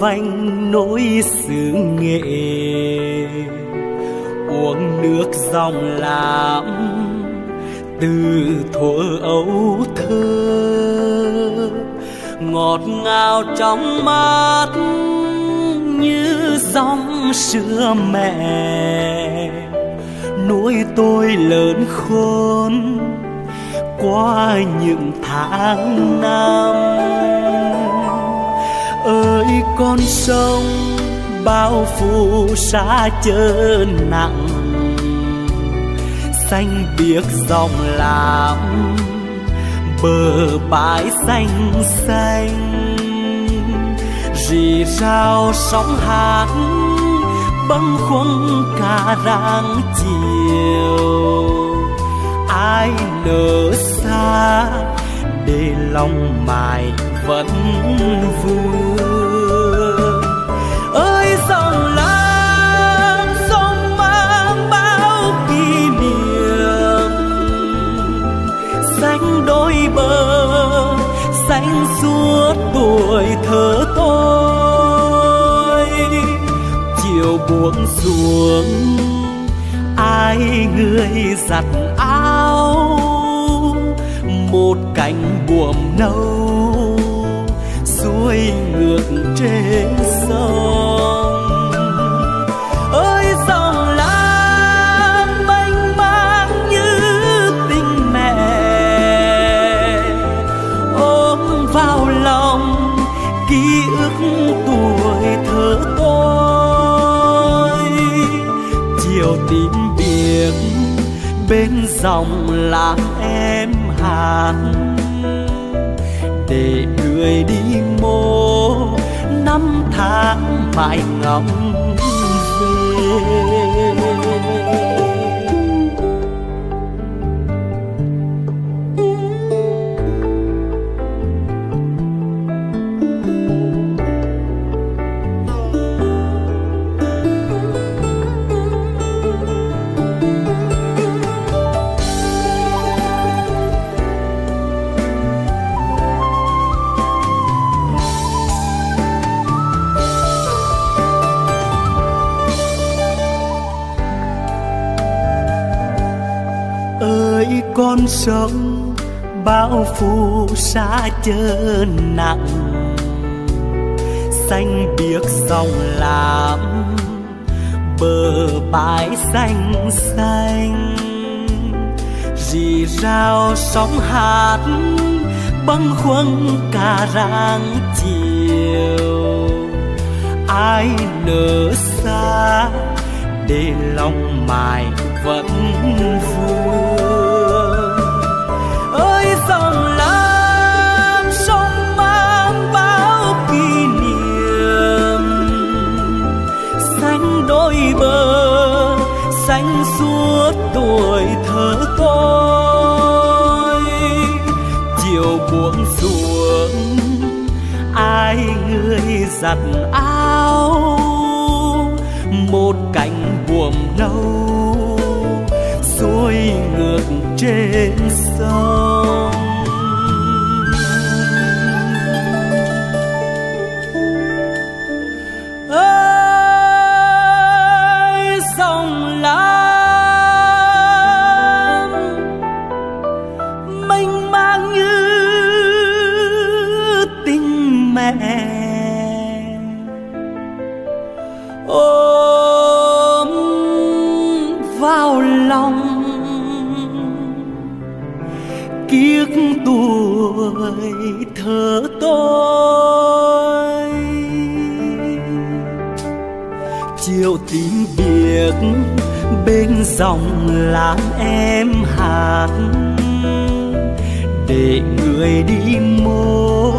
vanh vành nỗi xứ nghệ. Uống nước dòng lam từ thuở ấu thơ, ngọt ngào trong mắt như dòng sữa mẹ. Nuôi tôi lớn khôn qua những tháng năm con sông bao phủ xa chớ nặng. Xanh biếc dòng làm bờ bãi xanh xanh. Rì rào sóng hát, bâng khuâng cả rạng chiều. Ai nỡ xa, để lòng mài vẫn vui. Xanh đôi bờ xanh suốt tuổi thơ tôi. Chiều buông xuống, ai người giặt áo, một cánh buồm nâu, xuôi ngược trên sông. Bên dòng làm em hát để người đi mô năm tháng mãi ngóng về. Con sông bao phủ xa chớ nặng. Xanh biếc dòng làm bờ bãi xanh xanh. Rì rào sóng hạt băng khuâng cả rạng chiều. Ai nỡ xa, để lòng mài vẫn vui. Giặt áo một cánh buồm nâu xuôi ngược trên sông. Tuổi thơ tôi. Chiều tím biếc bên dòng làm em hát. Để người đi mô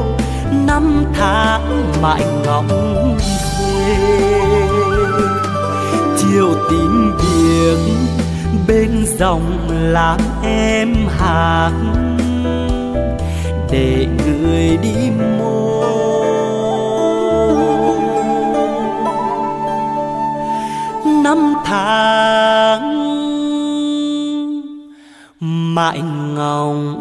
năm tháng mãi ngóng về. Chiều tím biếc bên dòng làm em hát để người đi mua. Năm tháng mãi ngóng.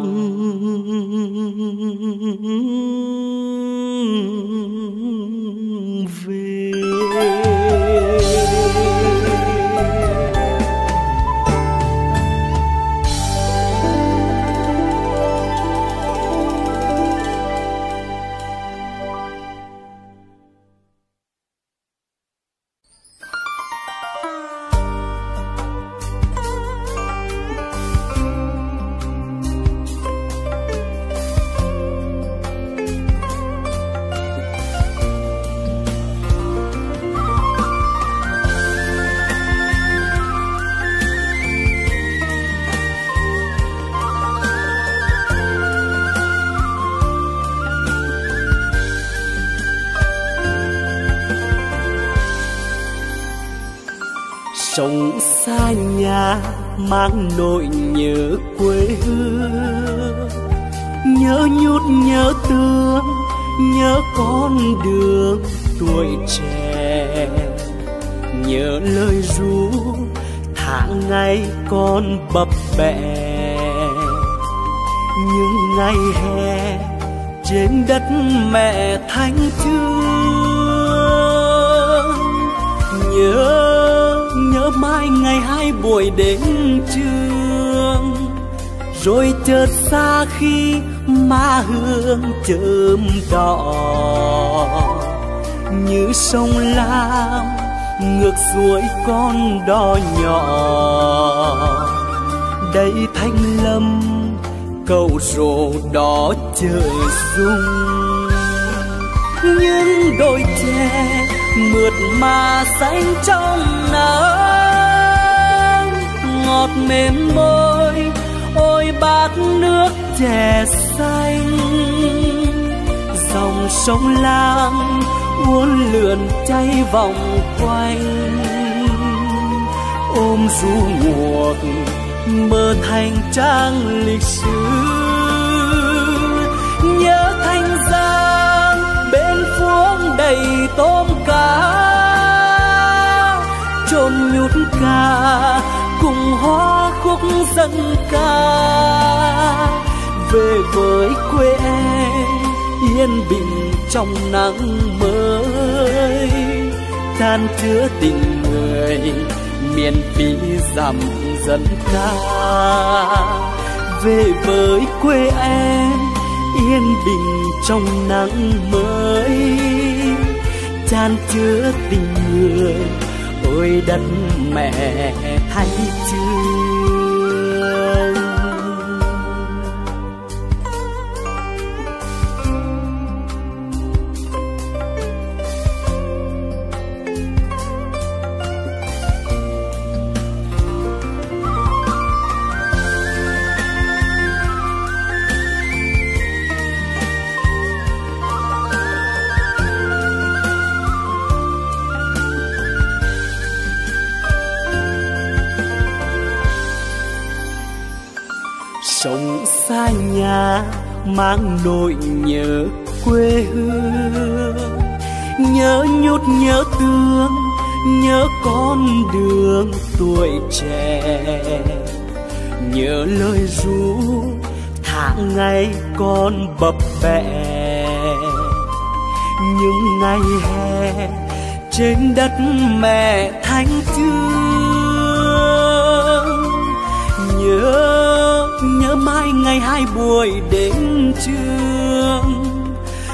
Sống xa nhà mang nỗi nhớ quê hương. Nhớ nhút nhớ tương nhớ con đường tuổi trẻ. Nhớ lời ru, tháng ngày con bập bẹ. Những ngày hè trên đất mẹ thanh thương. Nhớ mai ngày hai buổi đến trường. Rồi chợt xa khi má hương chớm đỏ. Như sông lam, ngược suối con đò nhỏ. Đây thanh lâm, cầu rồ đó chờ dung những đôi trẻ mượt mà xanh trong nắng. Ngọt mềm môi, ôi bát nước chè xanh. Dòng sông lam uốn lượn chay vòng quanh. Ôm du nguộc mơ thành trang lịch sử. Đầy tôm cá. Trôn nhút ca, cùng hoa khúc dân ca. Về với quê em yên bình trong nắng mới. Tan chứa tình người miền phí dằm dân ca. Về với quê em yên bình trong nắng mới chan chứa tình người ôi đất mẹ hay chưa? Mang nỗi nhớ quê hương. Nhớ nhút nhớ tương nhớ con đường tuổi trẻ. Nhớ lời ru, tháng ngày con bập bẹ. Những ngày hè trên đất mẹ mai ngày hai buổi đến trường.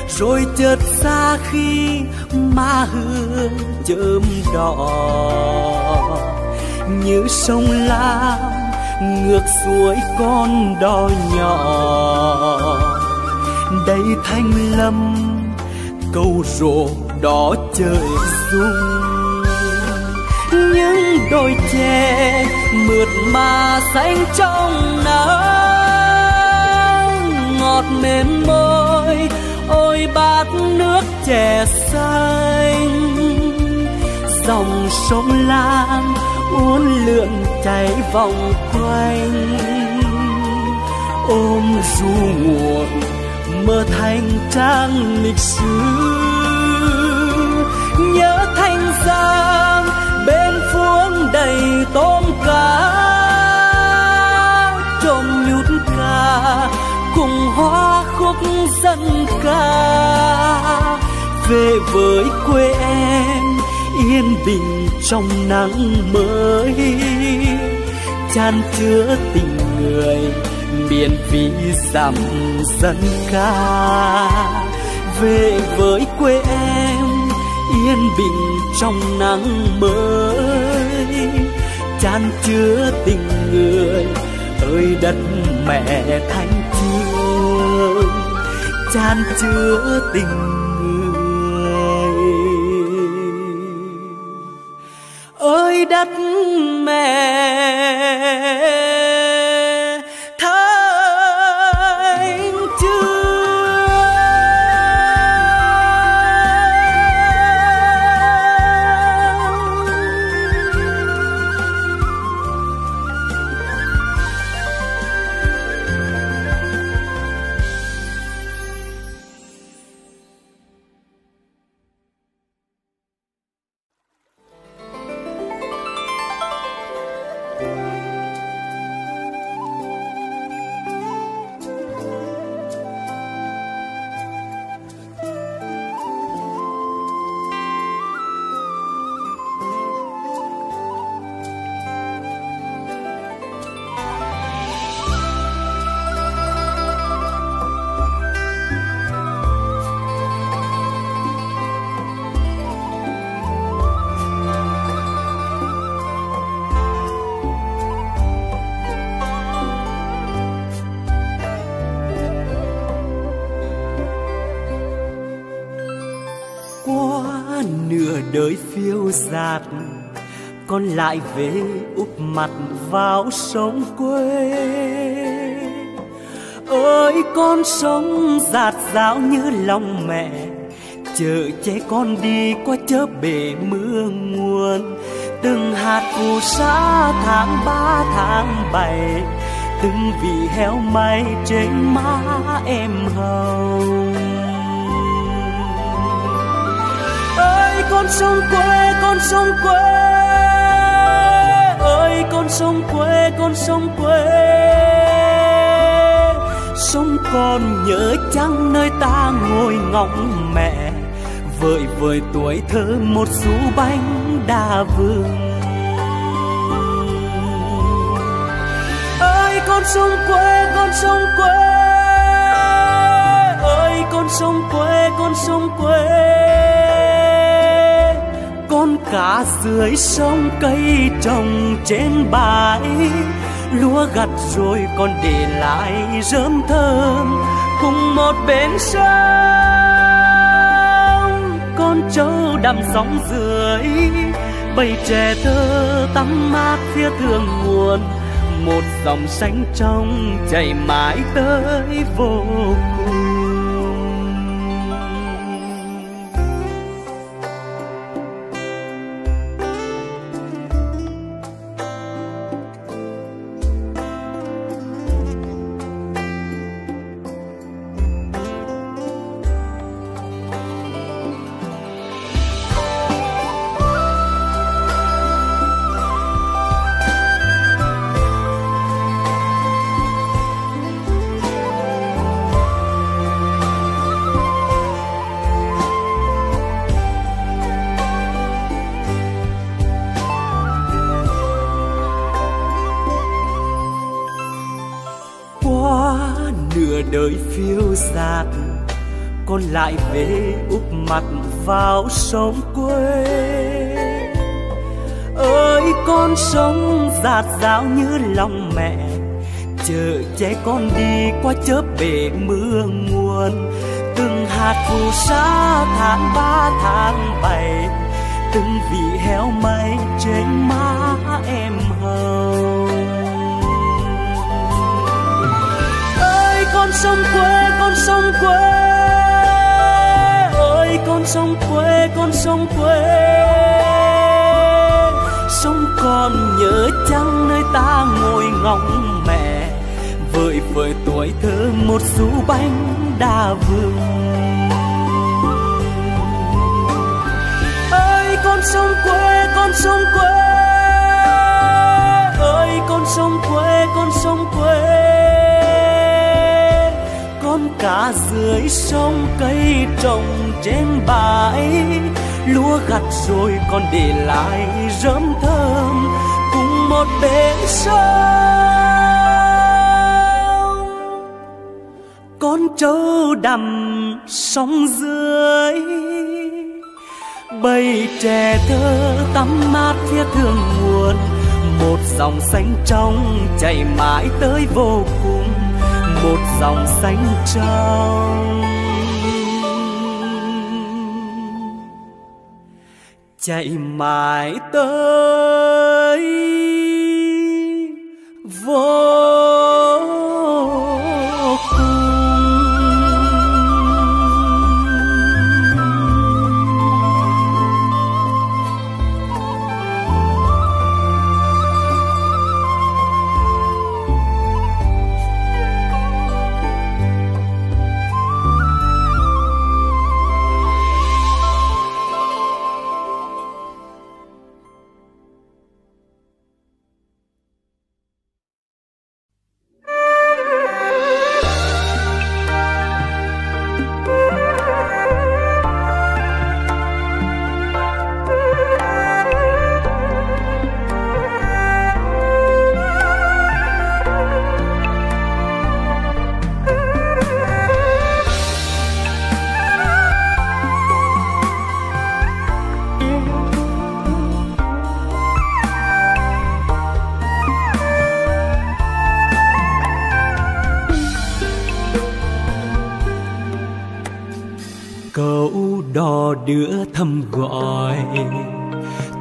Rồi chợt xa khi ma hương chớm đỏ. Như sông lam, ngược suối con đò nhỏ. Đây thanh lâm, câu rộ đó trời dung những đôi trẻ mượt mà xanh trong nắng ngọt mềm môi, ôi bát nước chè xanh. Dòng sông lam uốn lượn chảy vòng quanh, ôm ru nguồn mơ thành trang lịch sử. Nhớ thanh giang, bên phuông đầy tôm cá dân ca. Về với quê em, yên bình trong nắng mới. Chan chứa tình người miền ví dặm dân ca. Về với quê em, yên bình trong nắng mới. Chan chứa tình người, ơi đất mẹ thanh chan chứa tình đời phiêu dạt con lại về úp mặt vào sông quê. Ơi con sống giạt rào như lòng mẹ chờ che con đi qua chớ bể mưa nguồn. Từng hạt phù sa tháng ba, tháng bảy, từng vị heo may trên má em hồng con sông quê, con sông quê. Ơi, con sông quê, con sông quê. Sông con nhớ chăng nơi ta ngồi ngóng mẹ? Vợi vợi tuổi thơ một xu bánh đa vương. Ơi, con sông quê, con sông quê. Ơi, con sông quê, con sông quê con cá dưới sông cây trồng trên bãi. Lúa gặt rồi còn để lại rơm thơm cùng một bên sông. Con trâu đầm sóng dưới, bầy trẻ thơ tắm mát phía thượng nguồn. Một dòng xanh trong chảy mãi tới vô cùng. Lại về úp mặt vào sông quê. Ơi, con sông giạt rào như lòng mẹ chờ che con đi qua chớp bể mưa nguồn. Từng hạt phù sa tháng ba, tháng bảy, từng vị heo mây trên má em hồng. Ơi, con sông quê, con sông quê sông quê, con sông quê. Sông còn nhớ chăng nơi ta ngồi ngóng mẹ vợi vợi tuổi thơ một xu bánh đa vương. Ơi, con sông quê, con sông quê. Ơi, con sông quê, con sông quê con cá dưới sông cây trồng trên bãi. Lúa gặt rồi còn để lại rơm thơm cùng một bể sông. Con trâu đầm sông dưới, bầy trẻ thơ tắm mát phía thượng nguồn. Một dòng xanh trong chảy mãi tới vô cùng một dòng xanh trong chạy mãi tới vô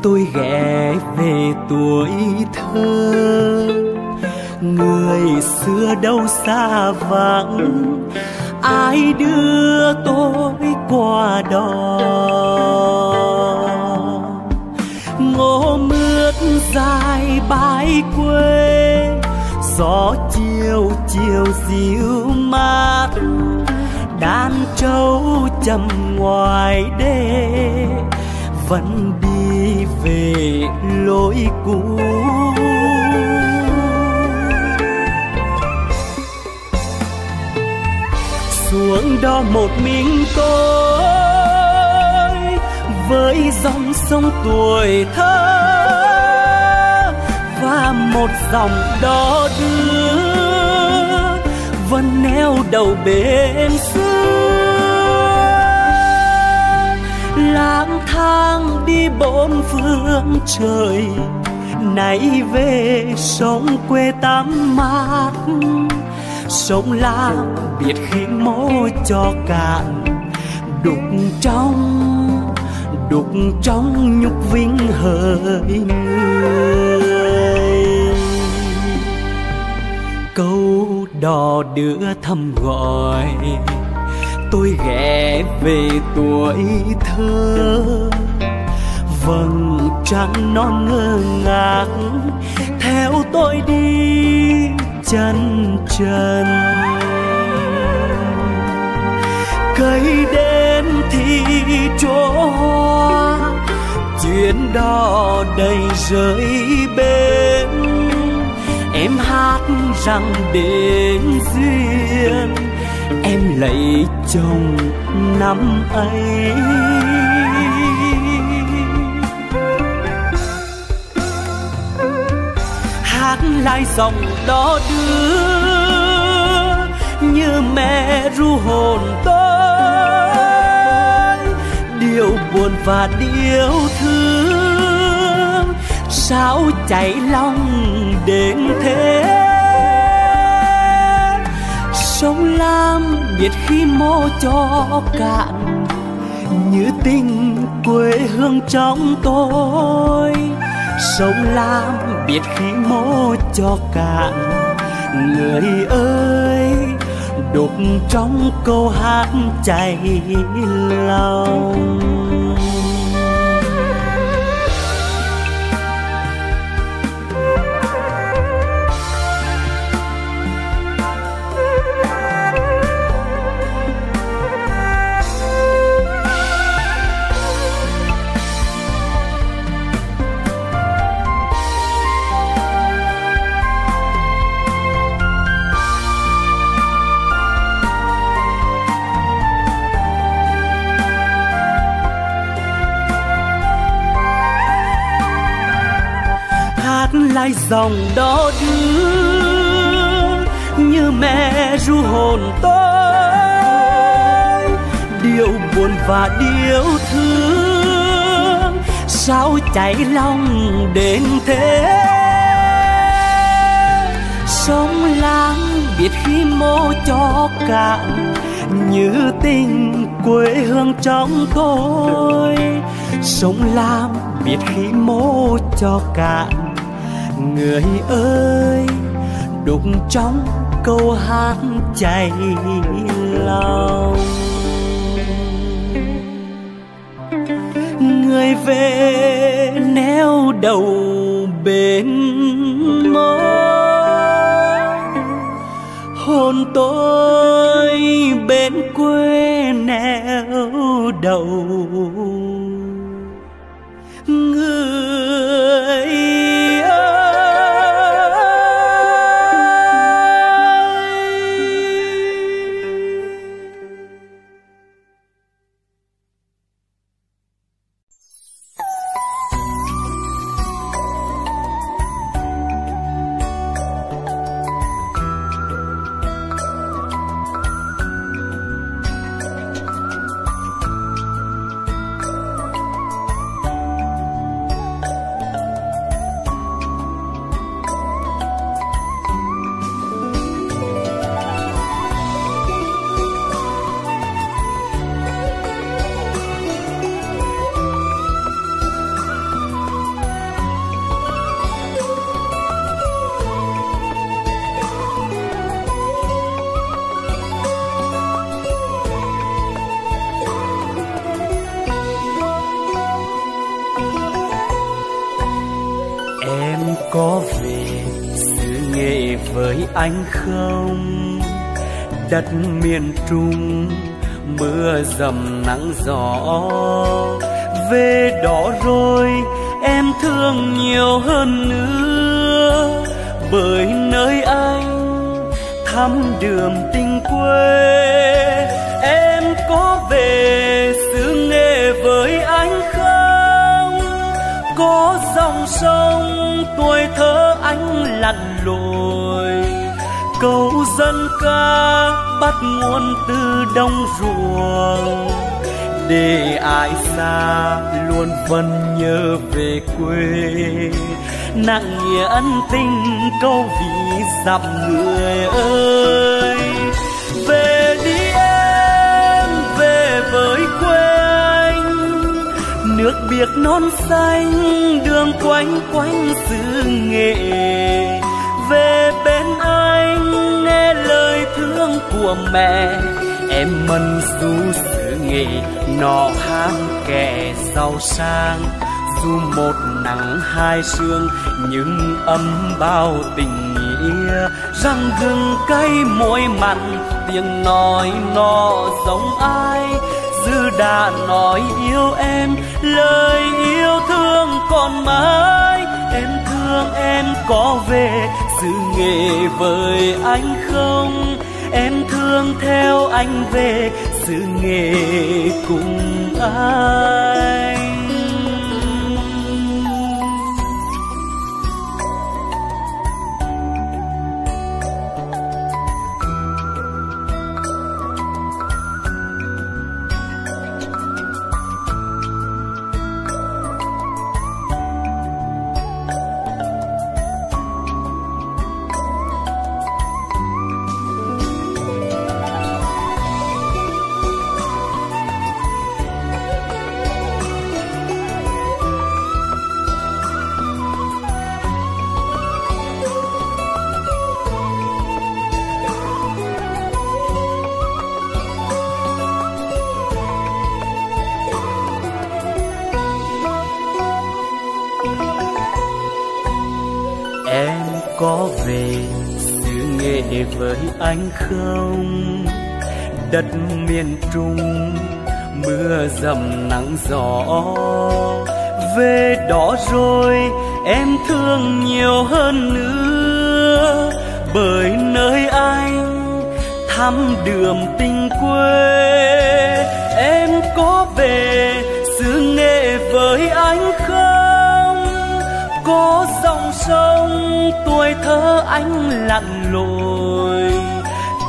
tôi ghé về tuổi thơ. Người xưa đâu xa vắng, ai đưa tôi qua đó ngô mướt dài bãi quê, gió chiều chiều dịu mát. Đàn trâu chầm ngoài đê, vẫn về lối cũ. Xuống đó một mình tôi, với dòng sông tuổi thơ, và một dòng đò đưa, vẫn neo đầu bên xa lang thang đi bốn phương trời. Nay về sống quê tắm mát. Sống lang biệt khi mô cho cạn. Đục trong đục trong nhục vinh hỡi người. Câu đò đưa thăm gọi tôi ghé về tuổi thơ. Vầng trăng non ngơ ngác, theo tôi đi chân trần. Cây đến thì chỗ hoa chuyến đò đầy rơi bên. Em hát rằng đến duyên em lấy chồng năm ấy. Hát lại dòng đó đưa như mẹ ru hồn tôi. Điều buồn và điều thương, sao chảy lòng đến thế? Sông lam, biết khi mô cho cạn, như tình quê hương trong tôi. Sông lam, biết khi mô cho cạn, người ơi, đục trong câu hát chảy lòng. Dòng đó đưa như mẹ ru hồn tôi. Điều buồn và điều thương, sao chảy lòng đến thế? Sông láng biết khi mô cho cạn như tình quê hương trong tôi. Sông lam biết khi mô cho cạn người ơi, đục trong câu hát chảy lòng. Người về neo đầu bên mơ hồn tôi bên quê neo đầu có về xứ nghệ với anh không? Đất miền trung, mưa dầm nắng gió. Về đó rồi em thương nhiều hơn nữa. Bởi nơi anh thăm đường tình quê. Em có về xứ nghệ với anh không? Có dòng sông tuổi thơ anh lặn lội. Câu dân ca bắt nguồn từ đông ruộng. Để ai xa luôn vẫn nhớ về quê. Nặng nghĩa ân tình câu vì dặm người ơi. Nước biếc non xanh, đường quanh quanh xứ nghệ. Về bên anh, nghe lời thương của mẹ. Em mân du xứ nghệ, nọ ham kẻ giàu sang. Dù một nắng hai sương, nhưng ấm bao tình nghĩa. Răng gừng cay môi mặn, tiếng nói nó giống ai. Dư đã nói yêu em lời yêu thương còn mãi, em thương em có về sự nghề với anh không? Em thương theo anh về sự nghề cùng ai? Xanh không? Đất miền trung, mưa dầm nắng gió. Về đó rồi em thương nhiều hơn nữa. Bởi nơi anh thăm đường tình quê. Em có về xứ nghệ với anh không? Có dòng sông tuổi thơ anh lặn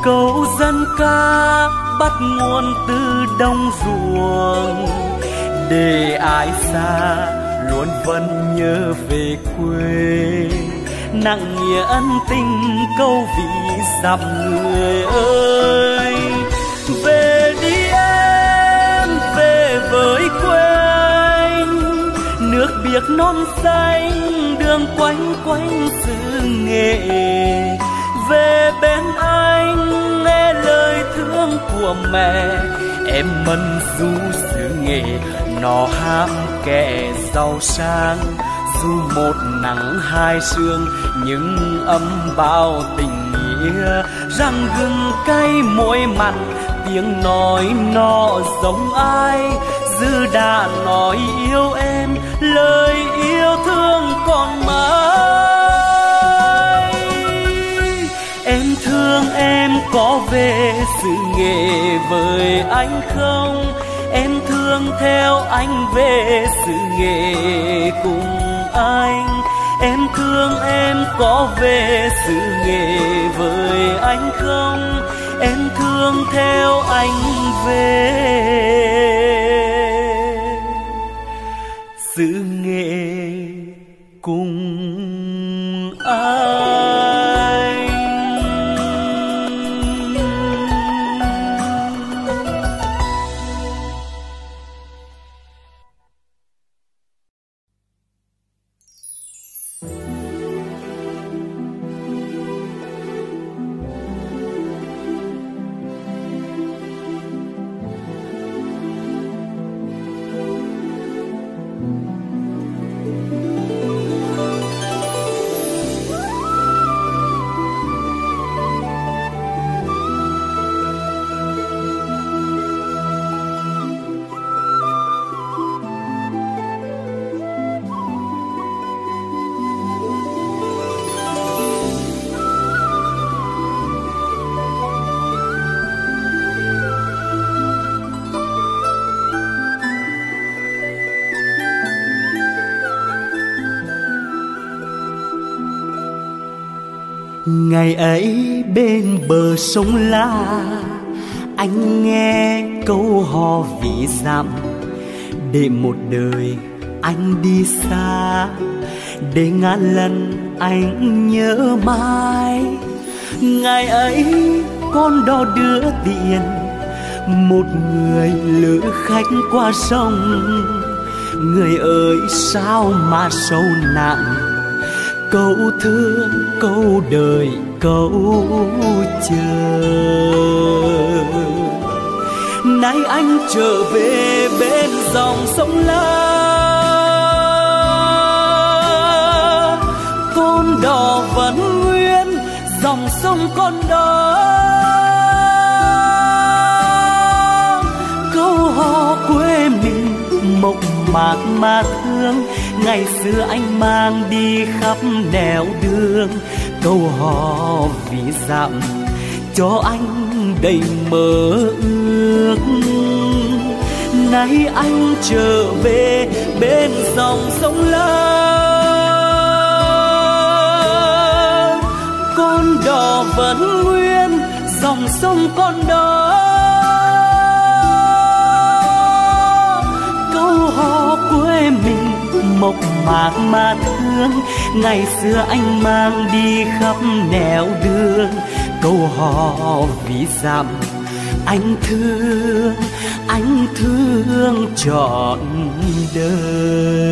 câu dân ca bắt nguồn từ đông ruộng. Để ai xa luôn vẫn nhớ về quê. Nặng nghĩa ân tình câu vì dặm người ơi. Về đi em, về với quê anh nước biếc non xanh đường quanh quanh xứ nghệ về bên anh, nghe lời thương của mẹ. Em mân du xứ nghệ nó ham kẻ giàu sang. Dù một nắng hai sương nhưng ấm bao tình nghĩa. Răng gừng cay môi mặn, tiếng nói nó giống ai? Dư đã nói yêu em, lời yêu thương còn mãi. Thương em có về sự nghề với anh không? Em thương theo anh về sự nghề cùng anh. Em thương em có về sự nghề với anh không? Em thương theo anh về sự nghề cùng anh. Ngày ấy bên bờ sông la, anh nghe câu hò vì dặm, để một đời anh đi xa, để ngàn lần anh nhớ mãi. Ngày ấy con đò đưa tiền, một người lữ khách qua sông. Người ơi, sao mà sâu nặng? Câu thương câu đời câu chờ. Nay anh trở về bên dòng sông la. Con đò vẫn nguyên, dòng sông con đó câu hò quê mình, mộc mạc mà thương ngày xưa anh mang đi khắp nẻo đường, câu hò vì dặm, cho anh đầy mơ ước. Nay anh trở về bên dòng sông la con đò vẫn nguyên, dòng sông con đò mạc mà thương. Ngày xưa anh mang đi khắp nẻo đường. Câu hò vì dặm, anh thương anh thương trọn đời.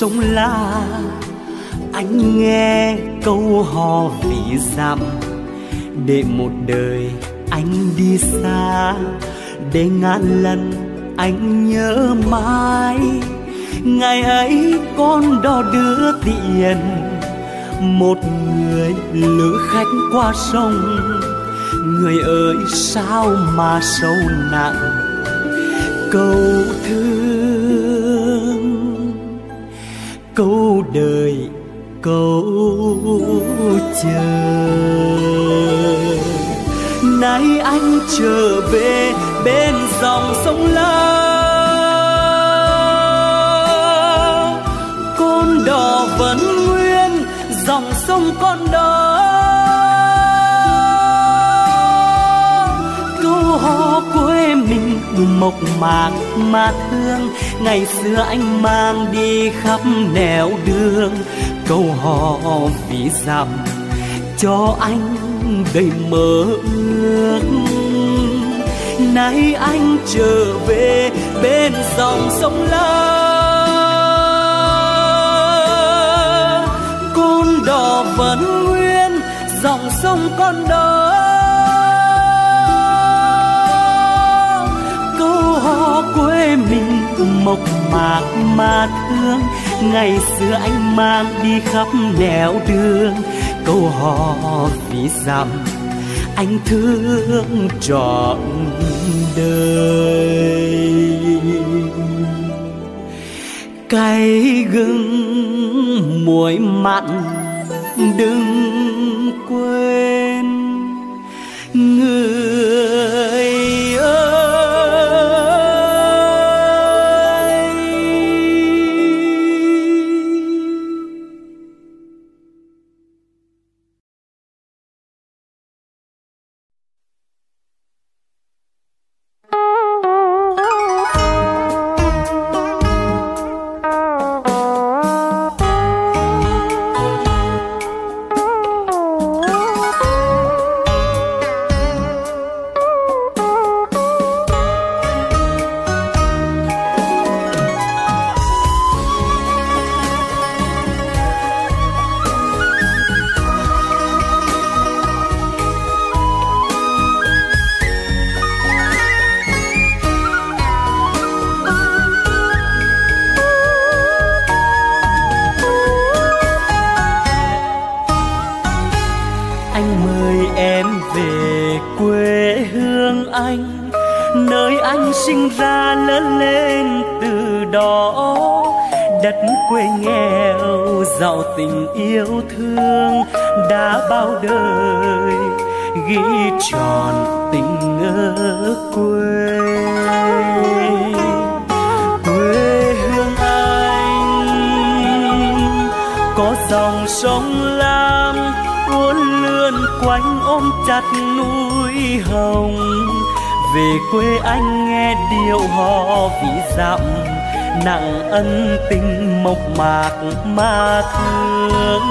Sông la. Anh nghe câu hò vì dặm, để một đời anh đi xa. Để ngàn lần anh nhớ mãi, ngày ấy con đò đưa tiền. Một người lữ khách qua sông, người ơi sao mà sâu nặng? Câu thương câu đời, câu chờ. Nay anh trở về bên dòng sông la. Con đò vẫn nguyên, dòng sông con đó câu hò quê mình mộc mạc mà thương ngày xưa anh mang đi khắp nẻo đường. Câu hò vì dặm cho anh đầy mơ ước. Nay anh trở về bên dòng sông la. Con đò vẫn nguyên, dòng sông con đó câu hò quê mình mộc mạc mà thương. Ngày xưa anh mang đi khắp nẻo đường. Câu hò vì dặm anh thương trọn đời. Cay gừng muối mặn đừng quên. Ân tình mộc mạc mà thương.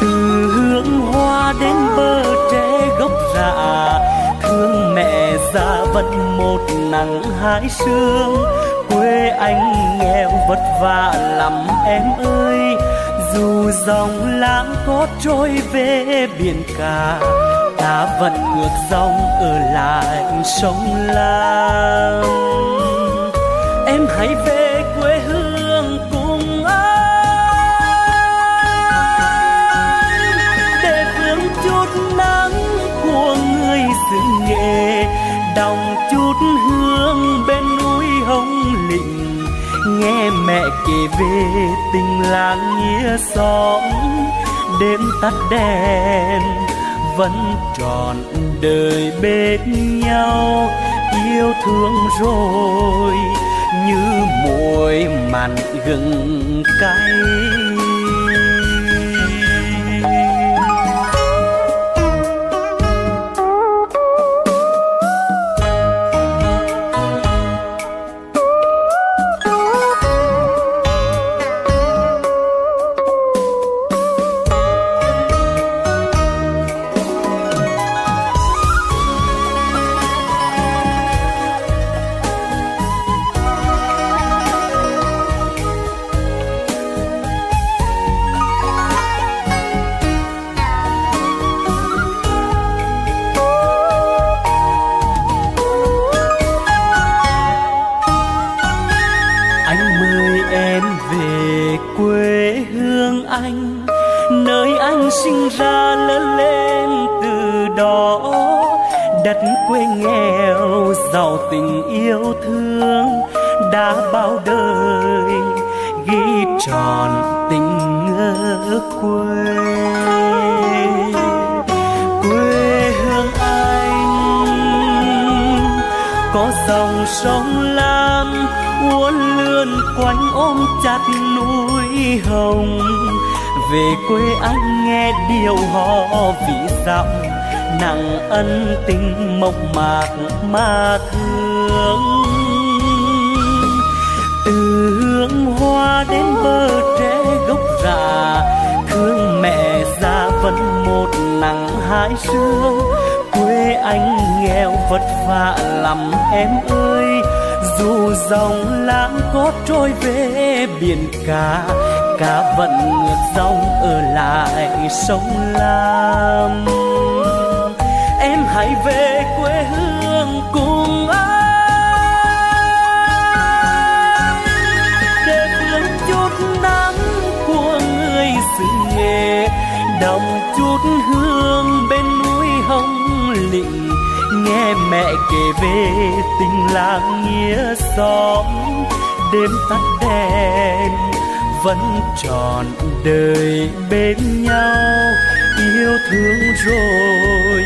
Từ hương hoa đến bờ tre gốc rạ thương mẹ già vẫn một nắng hai sương. Quê anh nghèo vất vả lắm em ơi, dù dòng lãng có trôi về biển cả, ta vẫn ngược dòng ở lại sông lam hãy về quê hương cùng anh. Để vương chút nắng của người xứ nghệ, đồng chút hương bên núi hồng lịnh nghe mẹ kể về tình làng nghĩa xóm, đêm tắt đèn vẫn tròn đời bên nhau. Yêu thương rồi như muối mặn gừng cay. về quê anh nghe điệu họ vị dặm nặng ân tình mộc mạc mà thương. Từ hương hoa đến bờ tre gốc già, thương mẹ già vẫn một nắng hai sương quê anh nghèo vất vả lắm em ơi, dù dòng lãng có trôi về biển cả ngã vận ngược dòng ở lại sông lam. Em hãy về quê hương cùng anh. Để hương chút nắng của người xứ nghề đồng chút hương bên núi hồng lịnh nghe mẹ kể về tình làng nghĩa xóm, đêm tắt đèn vẫn tròn đời bên nhau. Yêu thương rồi,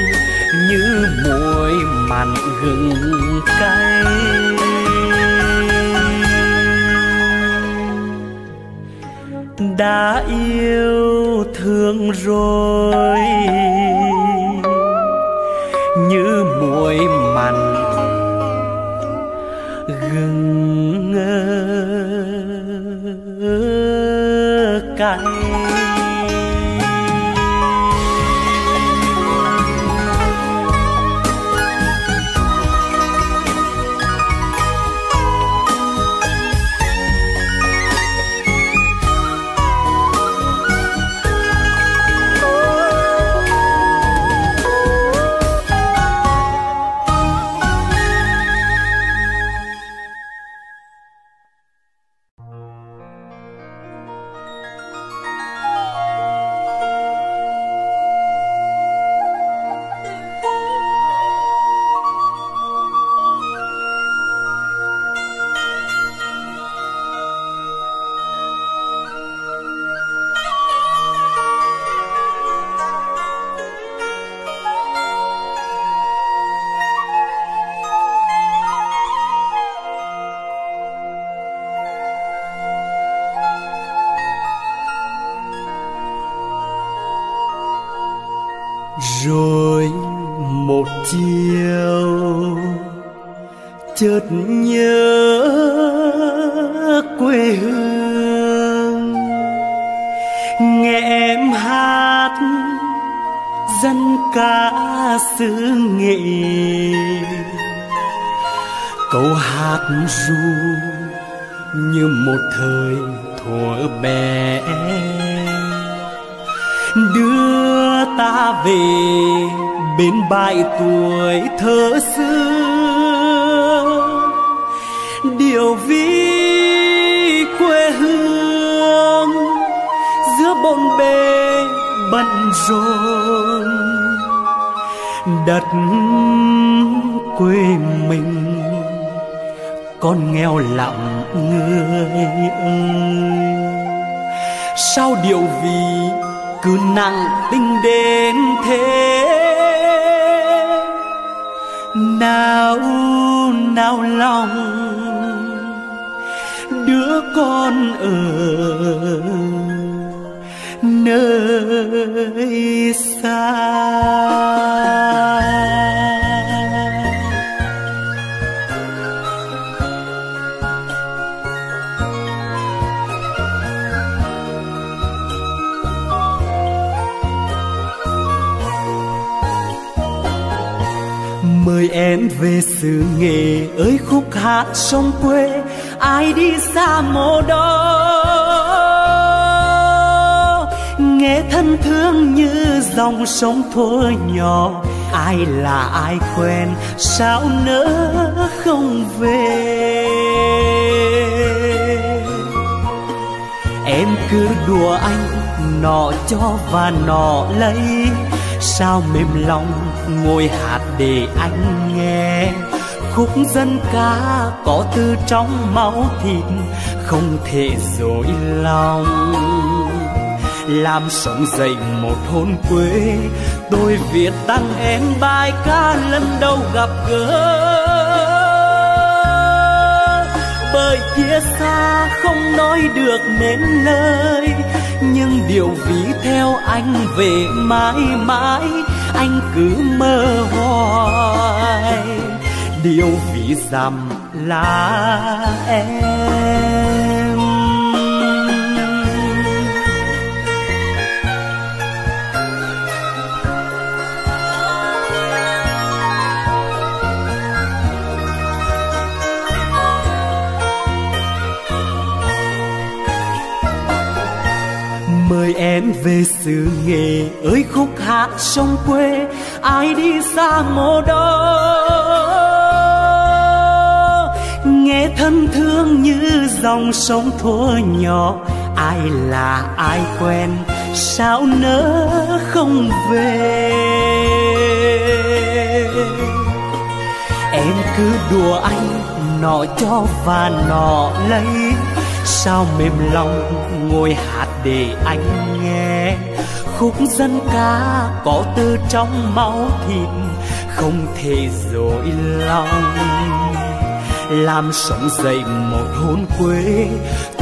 như muối mặn gừng cay. Đã yêu thương rồi, như muối mặn sao điều vì cứ nặng tình đến thế? Nào nào lòng đứa con ở nơi xa? Em về xứ nghề ơi khúc hát sông quê, ai đi xa mồ đó nghe thân thương như dòng sông thuở nhỏ, ai là ai quen sao nỡ không về? Em cứ đùa anh, nọ cho và nọ lấy, sao mềm lòng ngồi hạt để anh khúc dân ca có từ trong máu thịt, không thể dối lòng. Làm sống dậy một thôn quê, tôi viết tặng em bài ca lần đầu gặp gỡ. Bởi kia xa không nói được nên lời, nhưng điều ví theo anh về mãi mãi, anh cứ mơ hoài điều vì dằm là em. Mời em về xứ nghệ ơi khúc hát sông quê, ai đi xa mồ đó như dòng sông thua nhỏ. Ai là ai quen, sao nỡ không về? Em cứ đùa anh, nọ cho và nọ lấy. Sao mềm lòng ngồi hát để anh nghe? Khúc dân ca có từ trong máu thịt, không thể dối lòng làm sống dậy một hôn quê.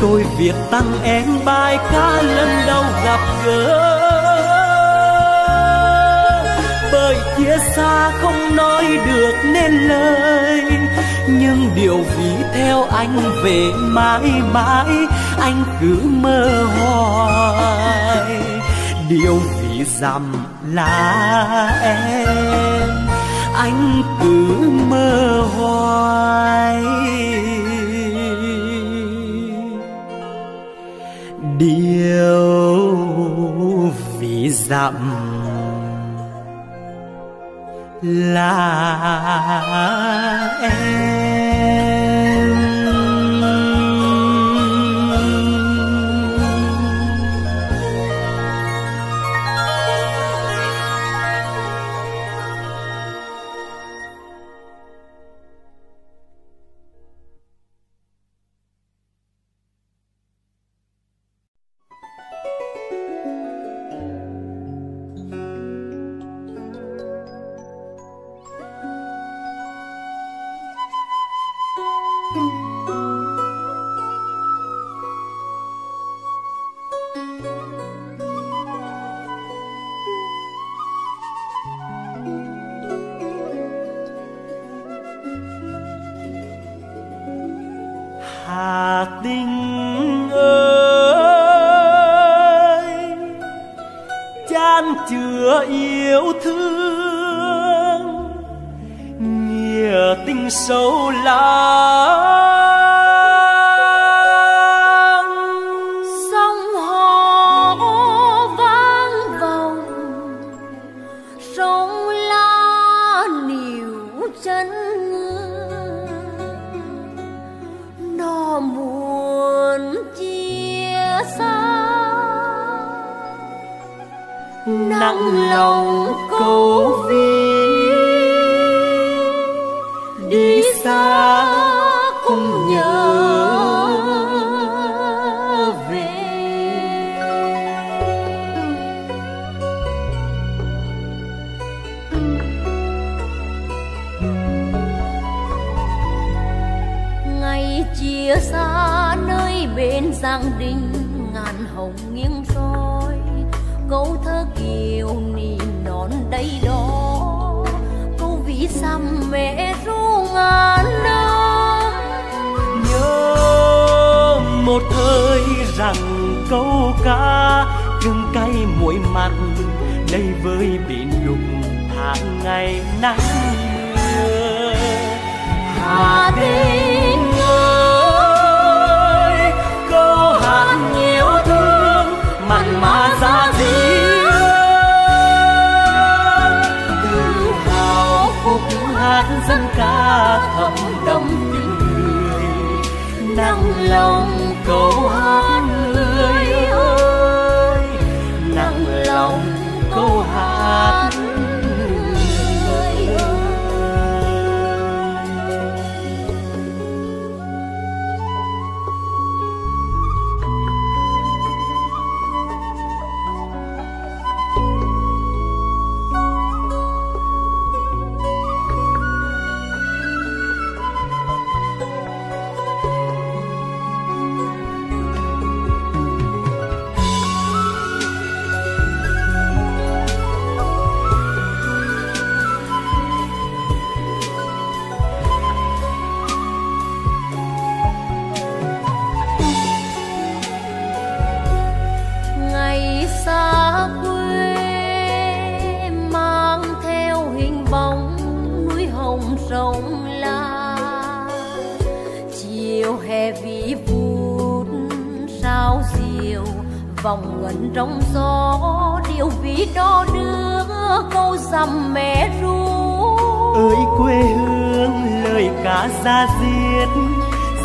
Tôi viết tặng em bài ca lần đầu gặp gỡ. Bởi kia xa không nói được nên lời, nhưng điều ví theo anh về mãi mãi, anh cứ mơ hoài. Điều ví dằm là em anh cứ mơ hoài. Điều vì dặm là em. Giang đình ngàn hồng nghiêng soi. Câu thơ kiều nỉ non đây đó câu ví xăm mẹ ru ngàn năm. Nhớ một thời rằng câu ca gừng cay muối mặn đây với biển đục tháng ngày nắng mưa. Hà tình hát nhiều thương, mặn mà ra gì tự hào khúc hát dân ca thấm đậm tình người nặng lòng câu hát vòng ngẩn trong gió. Điều ví đo đưa câu dằm mẹ ru. Ơi, quê hương lời ca ra diết,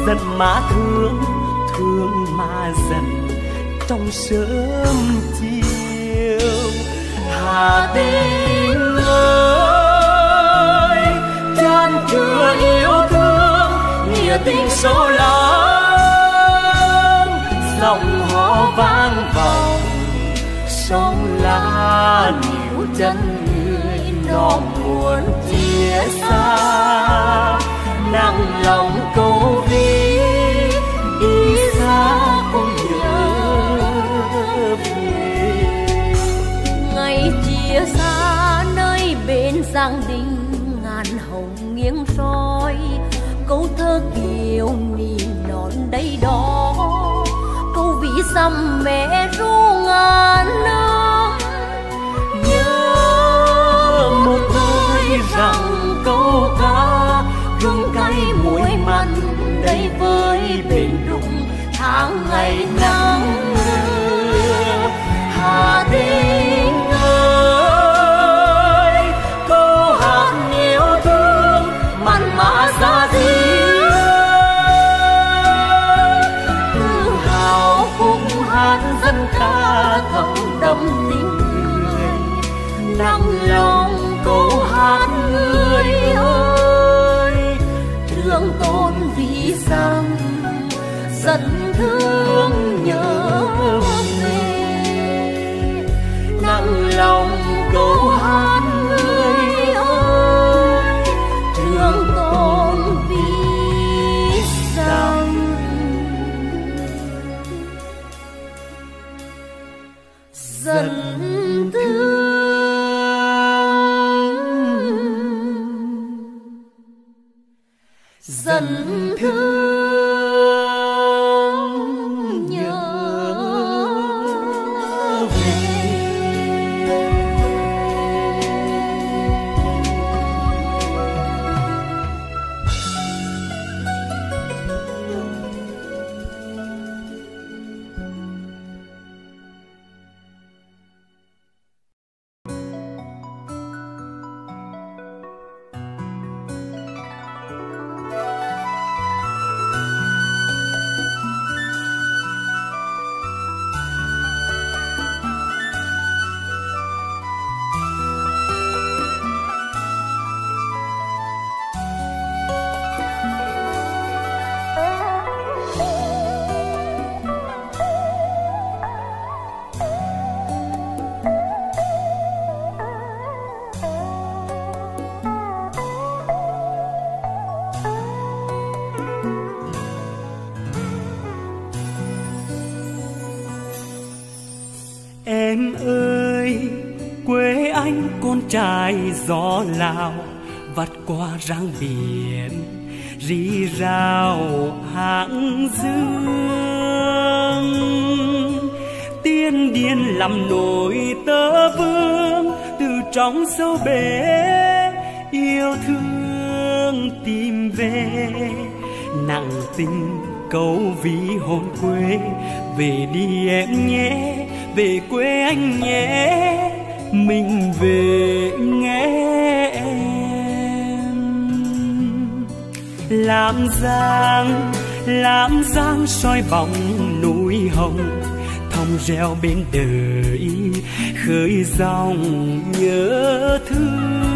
giận má thương thương mà dần trong sớm chiều, hà tĩnh ơi, chan chứa yêu thương, nghĩa tình sâu lắng. Dòng vang vọng. Sông lá níu chân người nó muốn chia xa. Nặng lòng câu ví đi xa không nhớ về. Ngày chia xa nơi bên giang đình ngàn hồng nghiêng soi. Câu thơ kiều nỉ non đây đó câu ví dăm mẹ ru ngàn năm nhớ một nơi rằng câu ca, gừng cay muối mặn đây với bên đụng tháng ngày nắng mưa, hà tây giận thương. Răng biển, rì rào hạng dương. Tiên điên làm nổi tơ vương, từ trong sâu bể yêu thương tìm về. Nặng tình câu ví hồn quê, về đi em nhé, về quê anh nhé, mình về nghe. Làm giang làm giang soi bóng núi hồng thông reo bên đời, khơi dòng nhớ thương.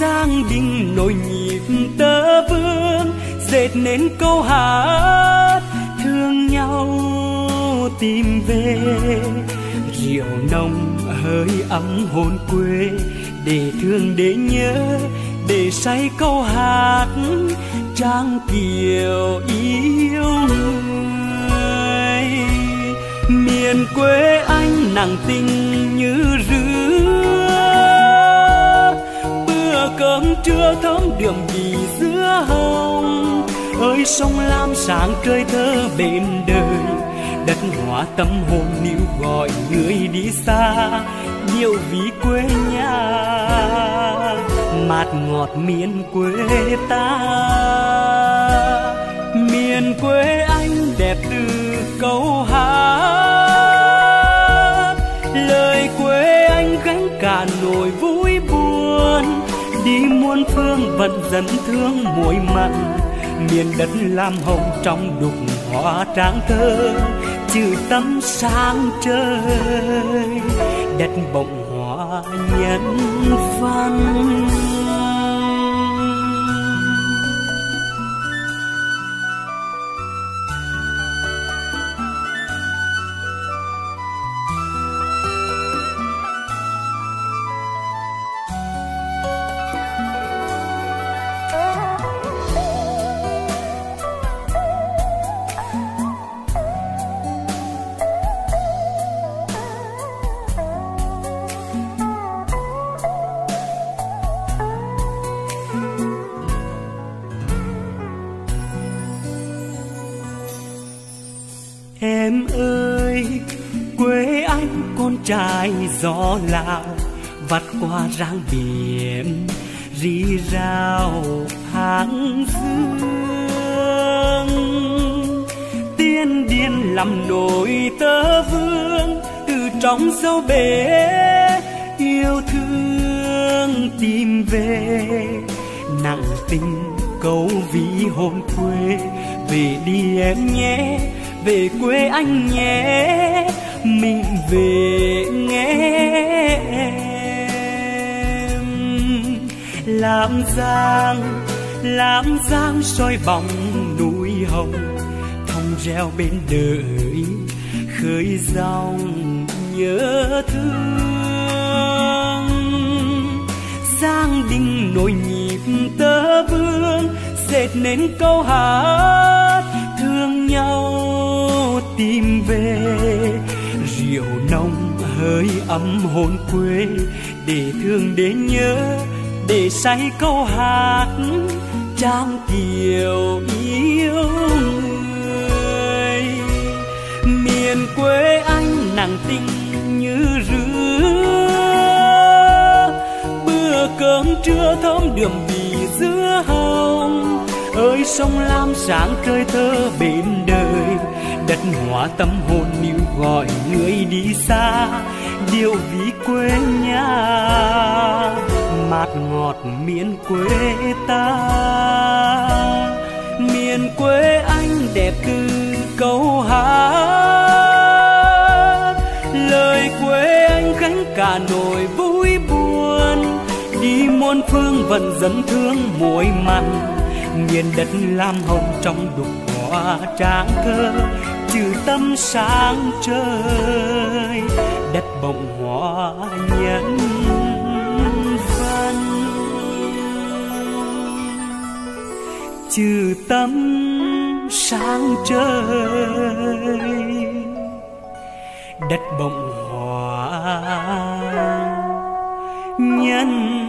Giang đình nổi nhịp tơ vương, dệt nên câu hát, thương nhau tìm về. Rượu nồng hơi ấm hồn quê, để thương để nhớ để say câu hát trang kiều yêu người. Miền quê anh nặng tình như rứa, bữa cơm trưa thơm đường vì giữa hồng. Ơi, sông lam sáng trời thơ bên đời, đất hóa tâm hồn níu gọi người đi xa điệu ví quê nhà mát ngọt miền quê ta. Miền quê anh đẹp từ câu hát. Lời quê anh gánh cả nỗi vui buồn. Đi muôn phương vẫn dẫn thương muối mặn. Miền đất lam hồng trong đục hoa tráng thơ. Chữ tâm sáng trời, đất bồng hoa nhân văn. Qua rang biển, rì rào hàng dương. Tiên điên làm nổi tơ vương, từ trong sâu bể yêu thương tìm về. Nặng tình câu ví hồn quê, về đi em nhé, về quê anh nhé, mình về nghe. Làm giang làm giang soi bóng núi hồng thông reo bên đời, khơi dòng nhớ thương. Giang đình nổi nhịp tơ vương, dệt nên câu hát thương nhau tìm về. Rượu nồng hơi ấm hồn quê, để thương đến nhớ để say câu hát trang kiều yêu người. Miền quê anh nặng tình như rứa. Bữa cơm trưa thơm đường vì giữa hồng. Ơi, sông lam sáng trời thơ bên đời. Đất hóa tâm hồn níu gọi người đi xa. Điều ví quê nhà. Mạt ngọt miền quê ta. Miền quê anh đẹp từ câu hát. Lời quê anh gánh cả nỗi vui buồn. Đi muôn phương vẫn dẫn thương muối mặn. Miền đất lam hồng trong đục hoa tráng thơ. Trừ tâm sáng trời, đất bồng hoa nhân chư tâm sáng trời. Đất bồng hoa nhân